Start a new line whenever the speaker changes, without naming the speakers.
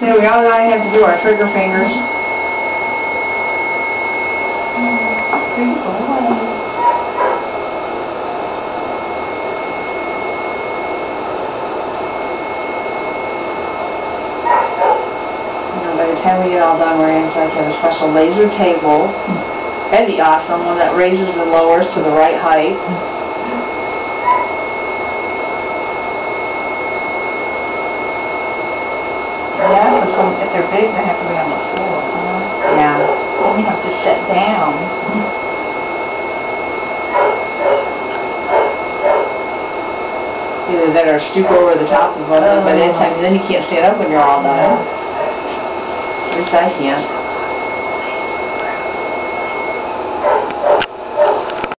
Then we all gotta have to do our trigger fingers. By the time we get all done, we're gonna have to have a special laser table. That'd be awesome, one that raises and lowers to the right height.
Some, if they're big, they have to be on the floor, huh?
Yeah.
Then you have to sit down.
Either that or stoop over the top of one, but oh. by that time, then you can't stand up when you're all done. At least I can't.